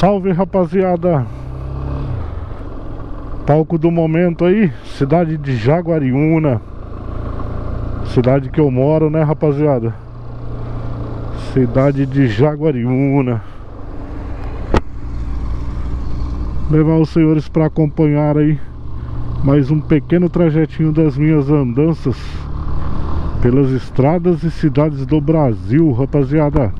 Salve rapaziada. Palco do momento aí Cidade de Jaguariúna. Cidade que eu moro né rapaziada? Cidade de Jaguariúna. Levar os senhores para acompanhar aí Mais um pequeno trajetinho das minhas andanças Pelas estradas e cidades do Brasil rapaziada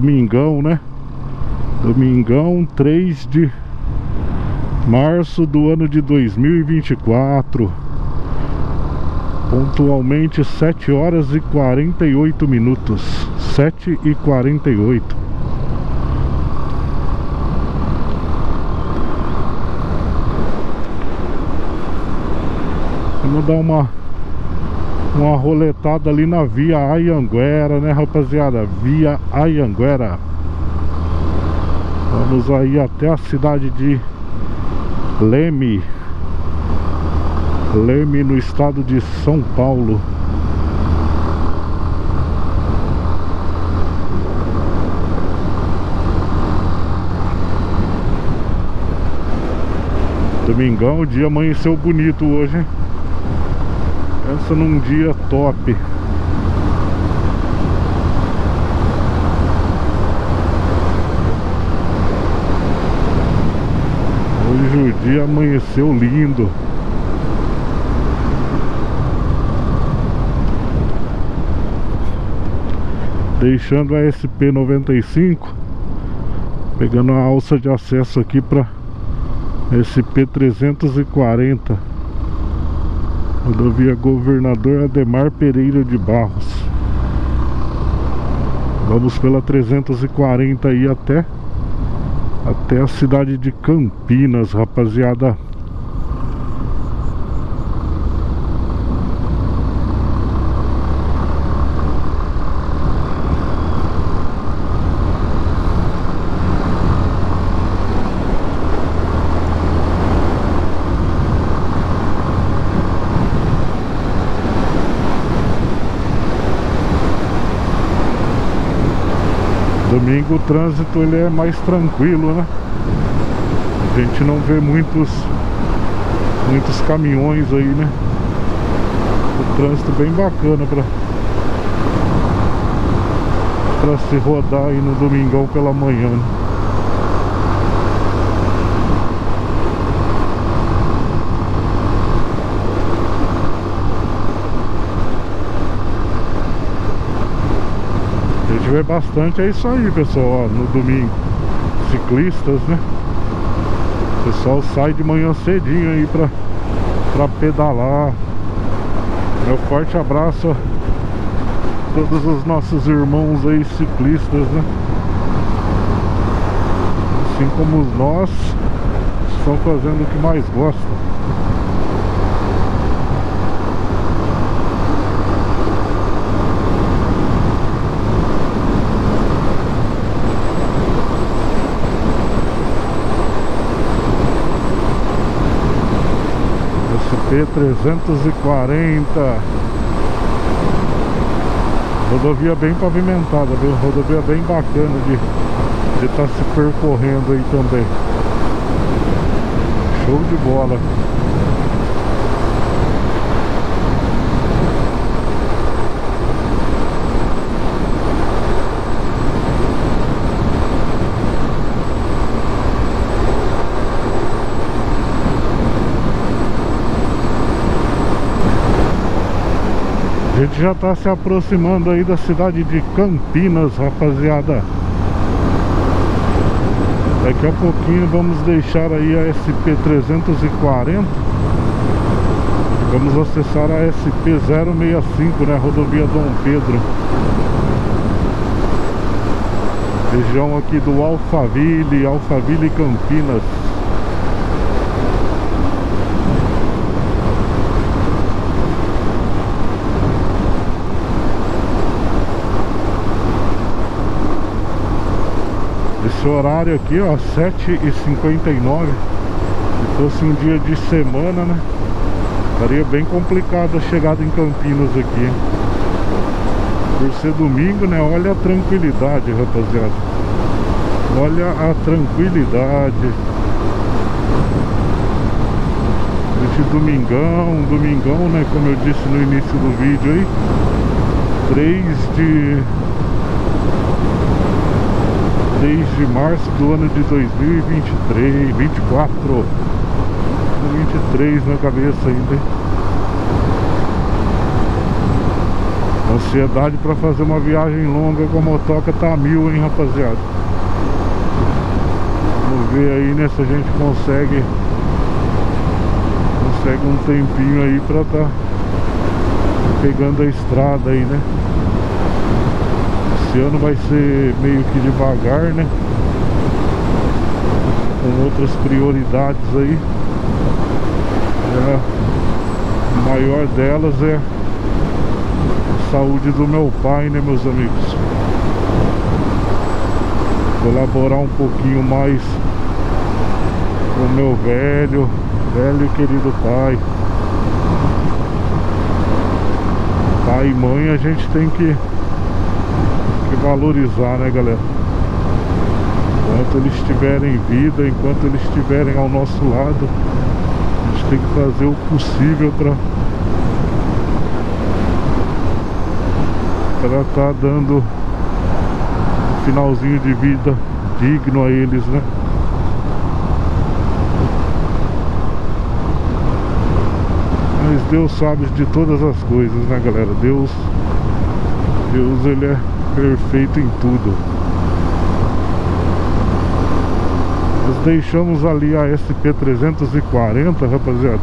Domingão, né? Domingão 3 de março do ano de 2024 Pontualmente 7 horas e 48 minutos. 7 e 48 Vamos dar uma uma roletada ali na via Ayanguera, né rapaziada? Via Ayanguera Vamos aí até a cidade de Leme Leme no estado de São Paulo Domingão, o dia amanheceu bonito hoje, hein? Pensa num dia top. Hoje o dia amanheceu lindo. Deixando a SP95 Pegando a alça de acesso aqui para SP340 Rodovia Governador Ademar Pereira de Barros. Vamos pela 340 aí até Até a cidade de Campinas, rapaziada Domingo o trânsito ele é mais tranquilo, né? A gente não vê muitos muitos caminhões aí, né? O trânsito bem bacana pra para se rodar aí no domingão pela manhã. Né? Vê bastante é isso aí, pessoal, ó, no domingo. Ciclistas, né? O pessoal sai de manhã cedinho aí pra, pra pedalar. Meu forte abraço a todos os nossos irmãos aí ciclistas, né? Assim como nós, estão fazendo o que mais gostam. P340 Rodovia bem pavimentada, viu? Rodovia bem bacana de estar tá se percorrendo aí também. Show de bola A gente já está se aproximando aí da cidade de Campinas, rapaziada. Daqui a pouquinho vamos deixar aí a SP-340 Vamos acessar a SP-065, né, rodovia Dom Pedro. Região aqui do Alphaville, Alphaville Campinas Esse horário aqui, ó, 7h59 Se fosse um dia de semana, né? Estaria bem complicado a chegada em Campinas aqui Por ser domingo, né, olha a tranquilidade, rapaziada. Olha a tranquilidade. Esse domingão, domingão, né, como eu disse no início do vídeo aí 3 de 3 de março do ano de 2023, 24 23 na cabeça ainda Ansiedade para fazer uma viagem longa com a motoca tá mil, hein, rapaziada? Vamos ver aí, né, se a gente consegue Consegue um tempinho aí pra tá Pegando a estrada aí, né esse ano vai ser meio que devagar, né? Com outras prioridades aí. É, a maior delas é a saúde do meu pai, né, meus amigos? Colaborar um pouquinho mais com o meu velho, velho e querido pai. Pai e mãe a gente tem que valorizar, né, galera? Enquanto eles estiverem em vida, enquanto eles estiverem ao nosso lado, a gente tem que fazer o possível para para estar tá dando um finalzinho de vida digno a eles, né? Mas Deus sabe de todas as coisas, né, galera? Deus Deus, ele é perfeito em tudo. Nós deixamos ali a SP340, rapaziada.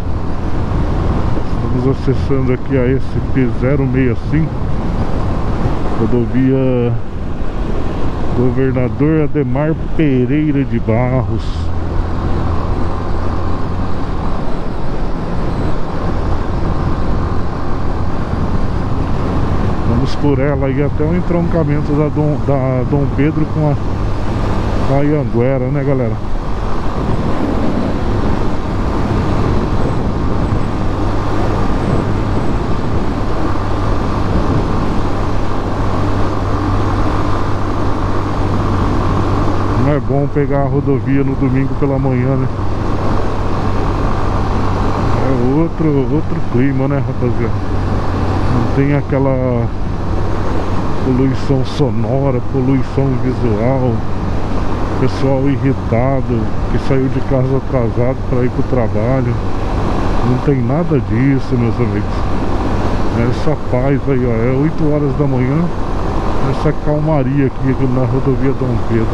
Estamos acessando aqui a SP065 Rodovia Governador Ademar Pereira de Barros por ela e até o entroncamento da Dom, da Dom Pedro com a, com a Ianguera, né galera? Não é bom pegar a rodovia no domingo pela manhã, né? É outro, outro clima, né rapaziada? Não tem aquela poluição sonora, poluição visual, pessoal irritado que saiu de casa atrasado para ir para o trabalho. Não tem nada disso, meus amigos. Essa paz aí, ó, é 8 horas da manhã, essa calmaria aqui, aqui na rodovia Dom Pedro.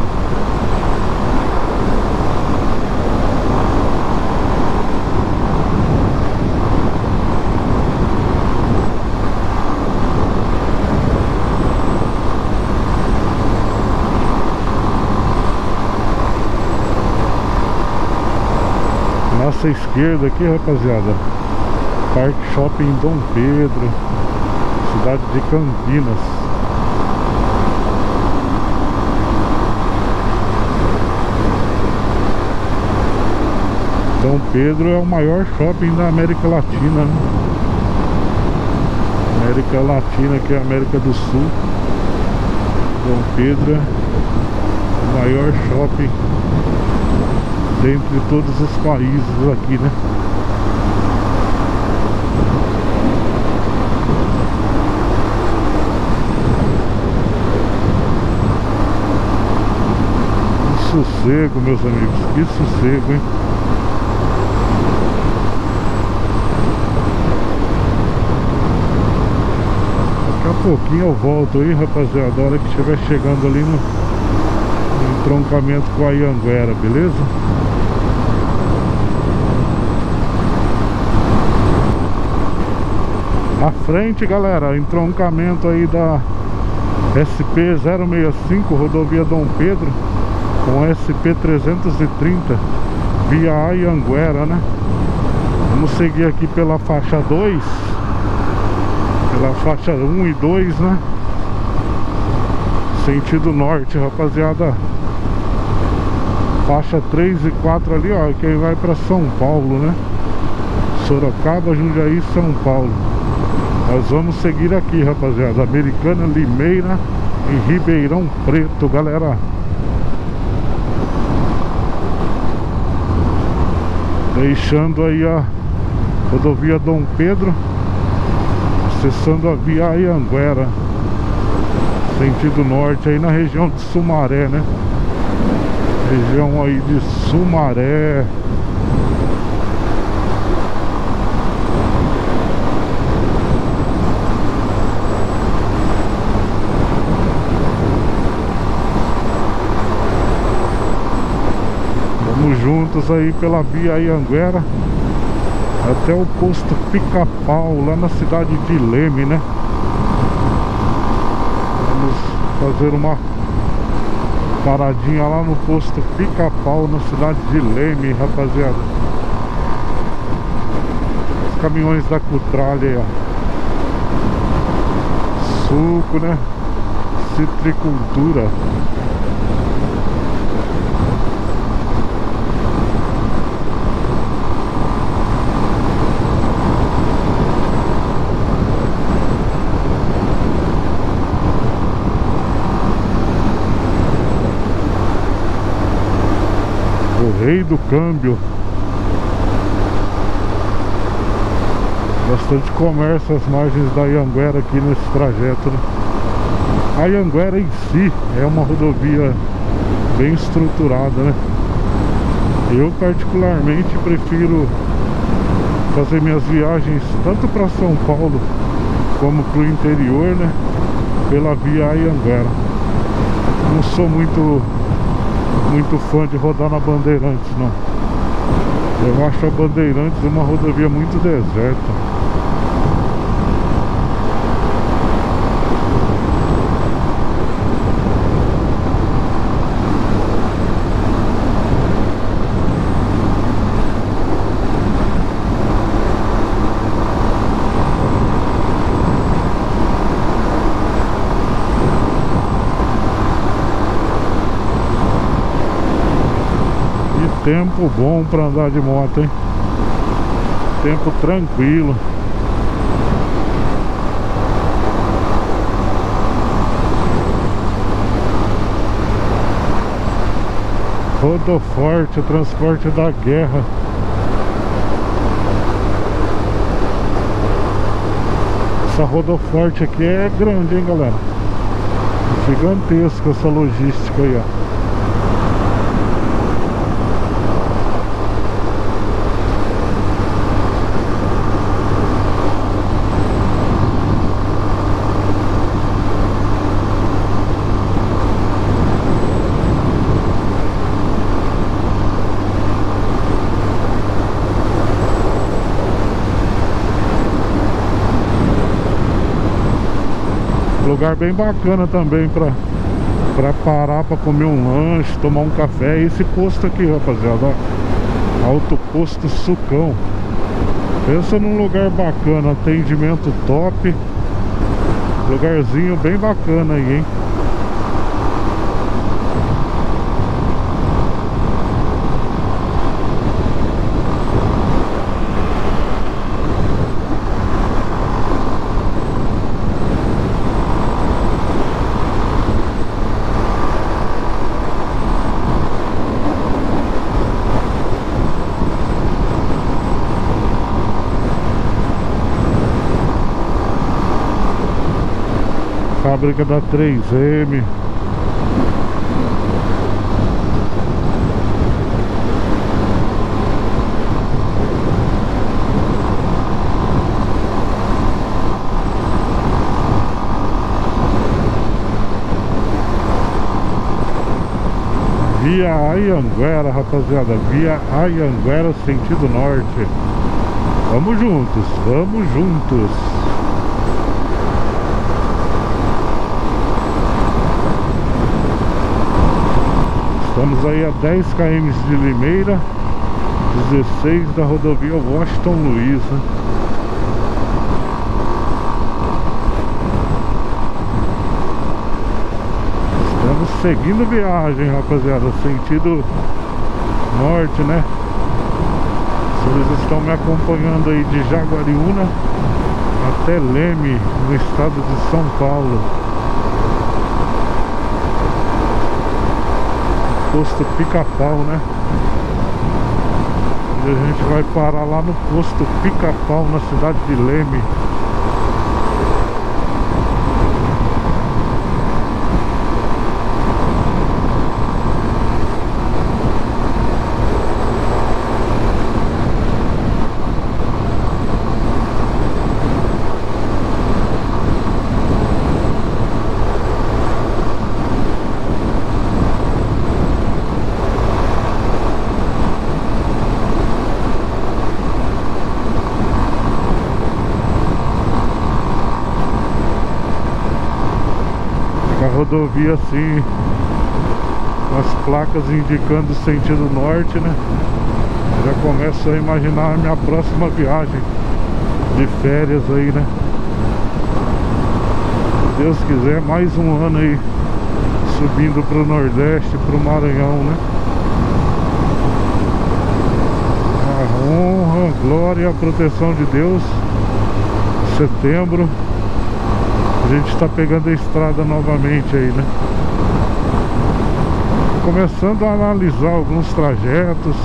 Esquerda aqui, rapaziada. Parque Shopping Dom Pedro. Cidade de Campinas. Dom Pedro é o maior shopping da América Latina né? América Latina que é a América do Sul. Dom Pedro é o maior shopping dentre todos os países aqui, né? Que sossego, meus amigos, que sossego, hein? Daqui a pouquinho eu volto aí, rapaziada, a hora que estiver chegando ali no, entroncamento com a Ianguera, beleza? À frente galera entroncamento aí da SP-065 rodovia Dom Pedro com SP-330 via Ayanguera né vamos seguir aqui pela faixa 2 pela faixa 1 e 2 né sentido norte rapaziada Faixa 3 e 4 ali, ó, que vai para São Paulo, né? Sorocaba, Jundiaí, São Paulo. Nós vamos seguir aqui, rapaziada. Americana, Limeira e Ribeirão Preto, galera. Deixando aí a rodovia Dom Pedro Acessando a via Ianguera Sentido norte aí na região de Sumaré, né? Região aí de Sumaré Vamos juntos aí pela via Ianguera até o posto Pica-Pau, lá na cidade de Leme, né? Vamos fazer uma paradinha lá no posto Pica-Pau, na cidade de Leme, rapaziada. Os caminhões da Cutralha aí, ó. Suco, né? Citricultura. Rei do câmbio. Bastante comércio às margens da Ianguera aqui nesse trajeto né? A Ianguera em si é uma rodovia bem estruturada né? Eu particularmente prefiro fazer minhas viagens tanto para São Paulo como para o interior né? Pela via Ianguera. Não sou muito muito fã de rodar na Bandeirantes, não. Eu acho a Bandeirantes uma rodovia muito deserta. Tempo bom para andar de moto, hein? Tempo tranquilo. Rodoforte, transporte da guerra. Essa rodoforte aqui é grande, hein, galera? Gigantesca essa logística aí, ó. Lugar bem bacana também pra, pra parar pra comer um lanche, tomar um café. Esse posto aqui, rapaziada, Alto Posto Sucão. Pensa num lugar bacana, atendimento top. Lugarzinho bem bacana aí, hein? Fábrica da 3M Via Ayanguera, rapaziada. Via Ayanguera, sentido norte. Vamos juntos, vamos juntos Aí a 10 km de Limeira 16 da rodovia Washington Luiz né? Estamos seguindo viagem rapaziada Sentido norte, né? Eles estão me acompanhando aí de Jaguariúna até Leme, no estado de São Paulo. Posto Pica-Pau, né? E a gente vai parar lá no posto Pica-Pau, na cidade de Leme. Rodovia assim com as placas indicando o sentido norte, né? Já começo a imaginar a minha próxima viagem de férias aí, né? Se Deus quiser, mais um ano aí subindo pro Nordeste, pro Maranhão, né? A honra, glória a proteção de Deus. Setembro a gente está pegando a estrada novamente aí, né? Começando a analisar alguns trajetos.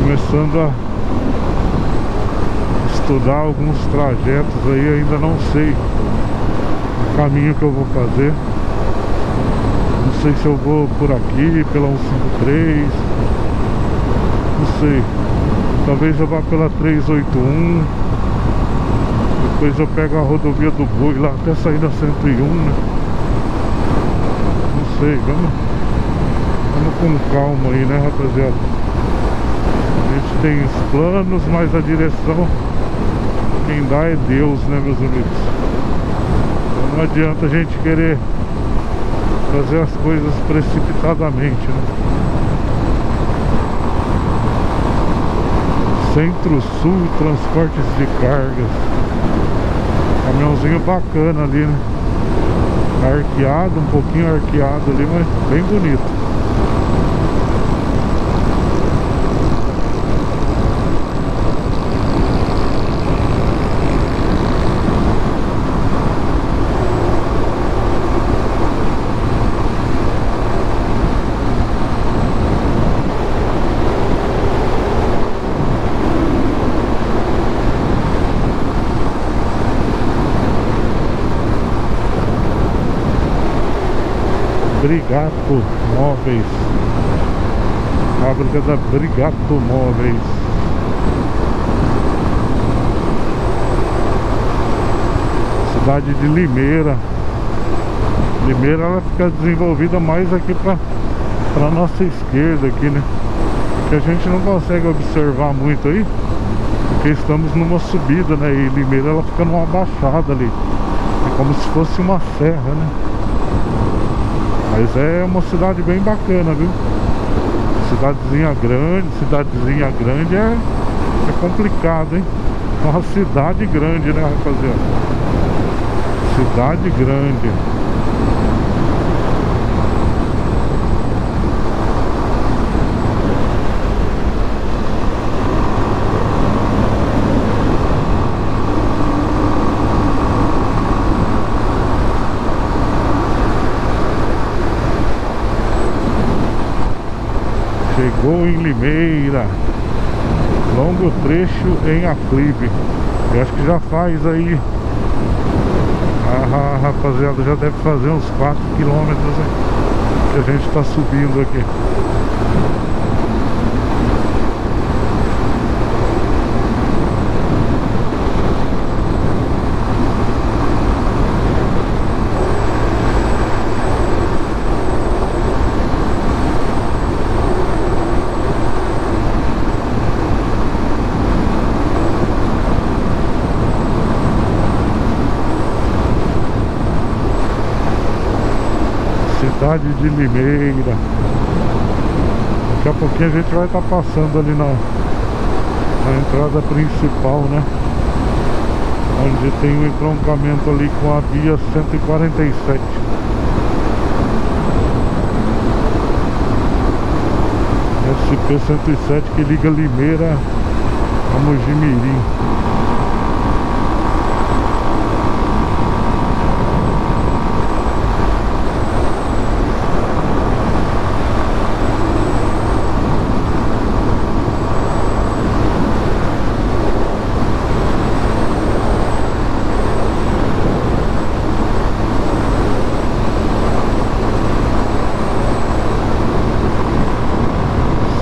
Começando a estudar alguns trajetos aí Ainda não sei o caminho que eu vou fazer. Não sei se eu vou por aqui, pela 153 Não sei. Talvez eu vá pela 381 depois eu pego a rodovia do Boi lá até sair da 101, né? Não sei, vamos, vamos com calma aí, né, rapaziada? A gente tem os planos, mas a direção quem dá é Deus, né, meus amigos? Então não adianta a gente querer fazer as coisas precipitadamente, né? Centro-Sul Transportes de Cargas Caminhãozinho bacana ali, né? Arqueado, um pouquinho arqueado ali, mas bem bonito. Brigato Móveis Fábrica da Brigato Móveis Cidade de Limeira Limeira ela fica desenvolvida mais aqui para para nossa esquerda aqui, né? Que a gente não consegue observar muito aí Porque estamos numa subida, né? E Limeira ela fica numa baixada ali É como se fosse uma serra, né? Mas é uma cidade bem bacana, viu? Cidadezinha grande, cidadezinha grande é, é complicado, hein? Uma cidade grande, né, rapaziada? Cidade grande. Chegou em Limeira. Longo trecho em Aclive. Eu acho que já faz aí Ah, rapaziada, já deve fazer uns 4 quilômetros Que a gente está subindo aqui cidade de Limeira. Daqui a pouquinho a gente vai estar tá passando ali na, na entrada principal, né? Onde tem o um entroncamento ali com a via 147 SP-107 que liga Limeira a Mojimirim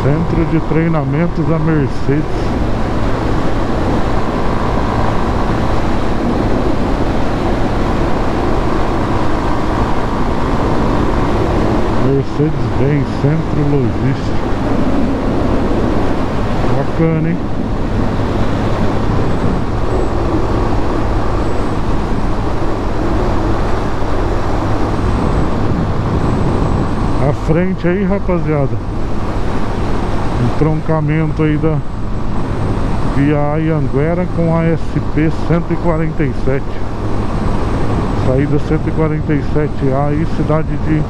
Centro de Treinamento da Mercedes. Mercedes-Benz Centro Logístico. Bacana, hein? A frente aí, rapaziada entroncamento aí da via Ianguera com a SP 147 saída 147A aí cidade de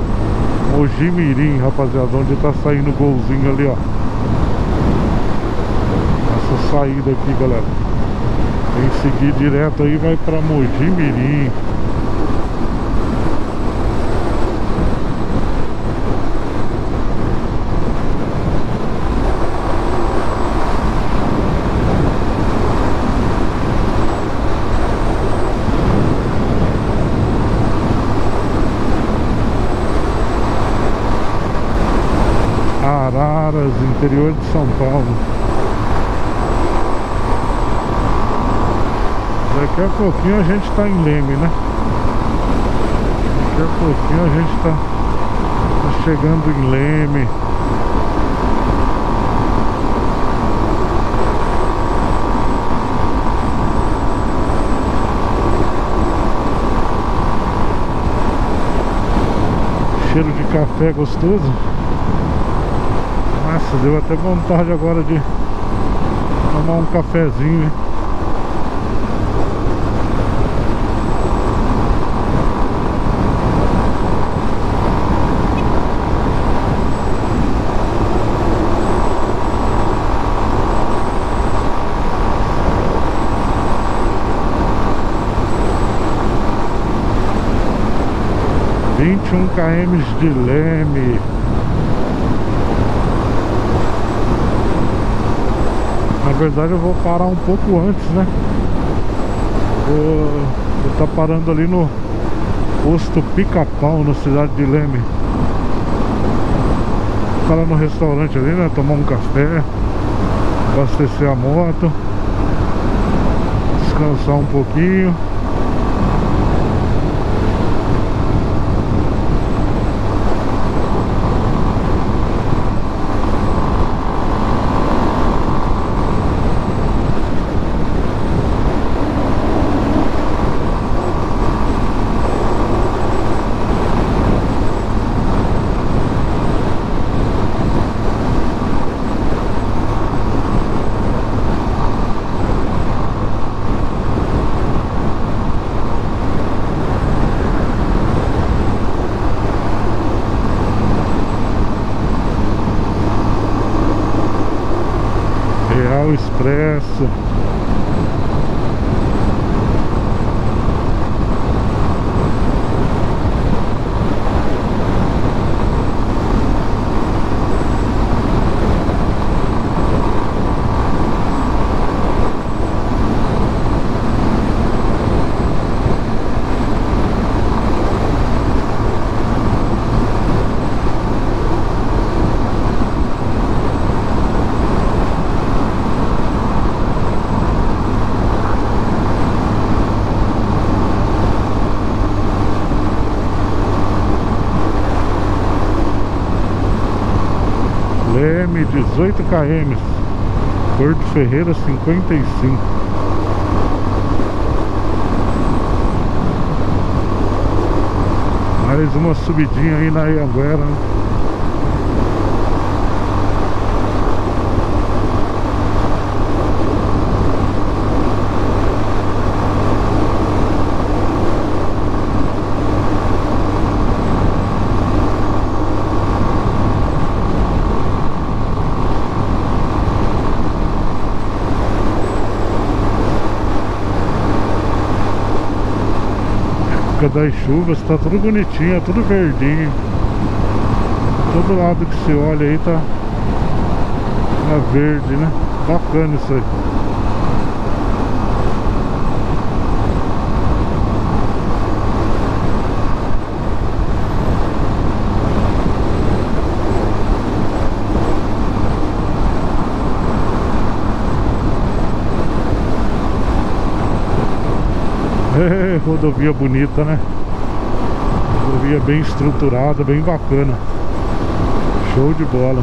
Mojimirim rapaziada onde tá saindo o golzinho ali ó. Essa saída aqui galera. Tem que seguir direto aí vai pra Mojimirim interior de São Paulo. Daqui a pouquinho a gente está em Leme, né? Daqui a pouquinho a gente está tá chegando em Leme. Cheiro de café gostoso. Nossa, deu até vontade agora de tomar um cafezinho, Vinte e um km de Leme verdade eu vou parar um pouco antes, né? Vou, vou tá parando ali no posto Pica-Pau, na cidade de Leme. Parar no restaurante ali, né? Tomar um café, abastecer a moto, descansar um pouquinho. 是。18 km. Porto Ferreira 55 Mais uma subidinha aí na Ianguera das chuvas, tá tudo bonitinho, tudo verdinho. Todo lado que você olha aí tá, tá verde, né? Bacana isso aí. É, rodovia bonita, né? Rodovia bem estruturada, bem bacana. Show de bola.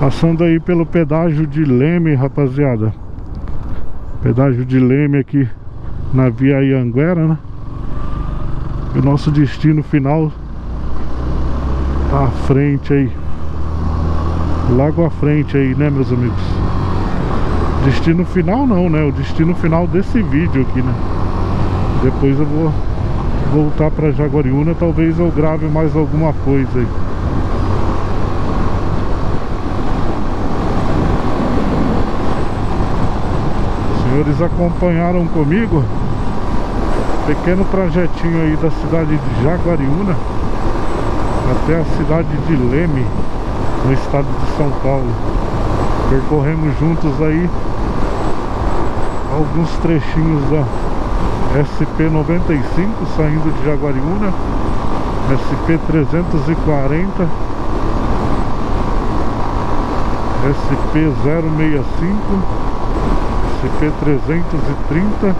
Passando aí pelo pedágio de Leme, rapaziada. Pedágio de Leme aqui na Via Ianguera, né? O nosso destino final tá à frente aí. Logo à frente aí, né, meus amigos? Destino final não, né? O destino final desse vídeo aqui, né? Depois eu vou voltar pra Jaguariúna, talvez eu grave mais alguma coisa aí. Os senhores acompanharam comigo pequeno trajetinho aí da cidade de Jaguariúna até a cidade de Leme no estado de São Paulo. Percorremos juntos aí alguns trechinhos da SP-95 saindo de Jaguariúna, SP-340, SP-065, SP-330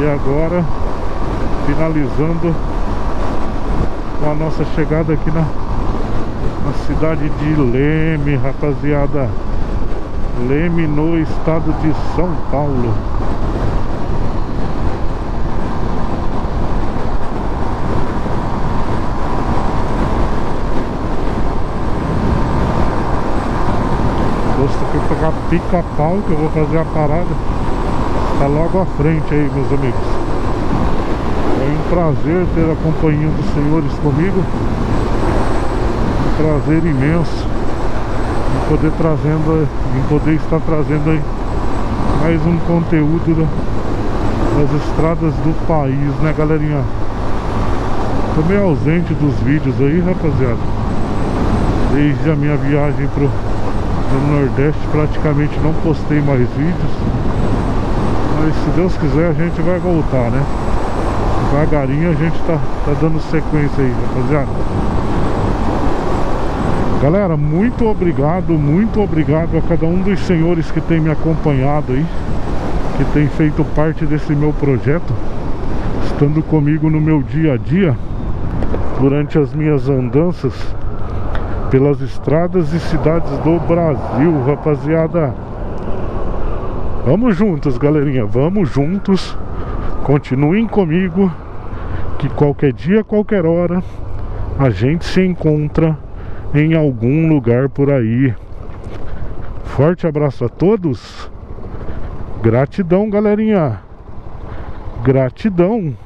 e agora finalizando com a nossa chegada aqui na na cidade de Leme, rapaziada. Leme no estado de São Paulo. Posto aqui pegar pica-pau que eu vou fazer a parada. Tá logo à frente aí, meus amigos. É um prazer ter a companhia dos senhores comigo prazer imenso em poder trazendo, em poder estar trazendo aí mais um conteúdo da, das estradas do país, né galerinha? Tô meio ausente dos vídeos aí, rapaziada. Desde a minha viagem pro, pro Nordeste praticamente não postei mais vídeos. Mas se Deus quiser a gente vai voltar, né? Devagarinho a gente tá, tá dando sequência aí, rapaziada. Galera, muito obrigado, muito obrigado a cada um dos senhores que tem me acompanhado aí Que tem feito parte desse meu projeto Estando comigo no meu dia a dia Durante as minhas andanças Pelas estradas e cidades do Brasil, rapaziada. Vamos juntos, galerinha, vamos juntos. Continuem comigo Que qualquer dia, qualquer hora A gente se encontra em algum lugar por aí. Forte abraço a todos. Gratidão, galerinha. Gratidão.